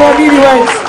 for me, anyway.